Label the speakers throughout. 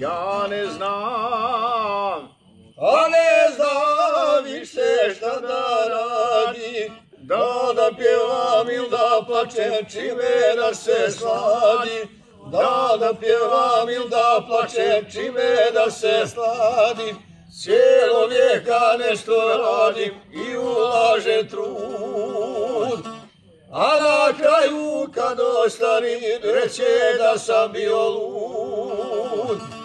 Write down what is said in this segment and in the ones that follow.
Speaker 1: Ja ne znam,
Speaker 2: a ne znam više šta da radi, da da pjevam ili da plačem čime da se sladi, da da pjevam ili da plačem čime da se sladi, cijelo vijeka nešto radim i ulažem trud. A na kraju kad ostani reće da sam bio lud.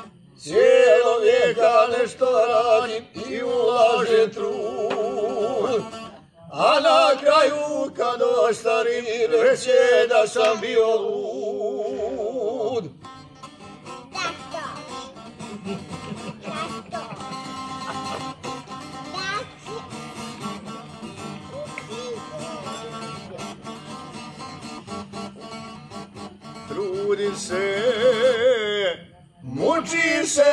Speaker 2: Cijelo vijeka nešto radim i ulažem trud. A na kraju kad ostani reće da sam bio lud.
Speaker 1: trudim se,
Speaker 2: Muči se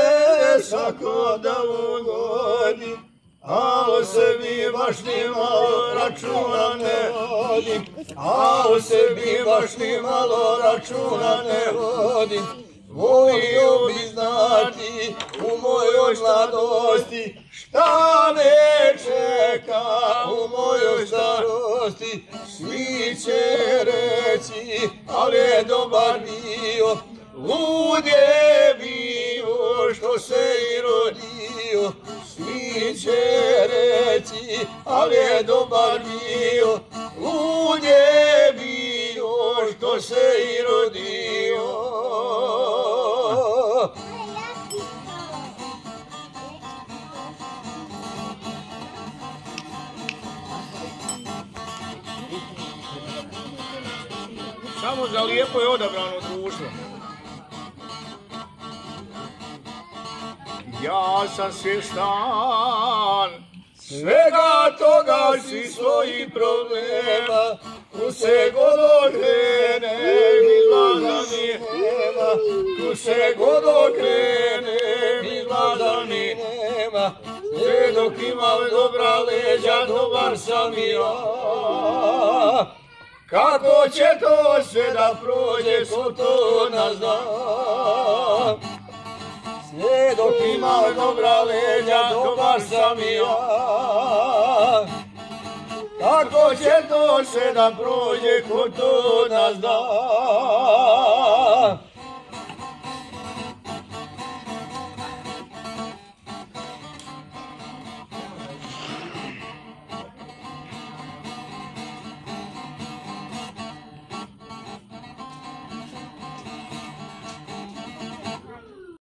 Speaker 2: svako da ugodi, a o sebi baš ni malo računa ne vodim, a o sebi baš ni malo računa ne vodim. Volio bi znati u mojoj mladosti šta me čeka u mojoj starosti. Svi će reći, ali je dobar bio, lud je bio što se i rodio. Svi će reći, ali je dobar bio, lud je bio što se i rodio.
Speaker 1: samo za lijepo je odabrano društvo. Ja sam svjestan
Speaker 2: Svega toga si svoji problema, tu se god okrene, izgleda mi nema, tu se god okrene, izgleda mi nema, sve dok imam dobra leđa, dobar sam i ja. Kako će to sve da prođe, ko to nas zna? Sve dok imao dobra leđa, dobar sam i ja. Kako će to sve da prođe, ko to nas da?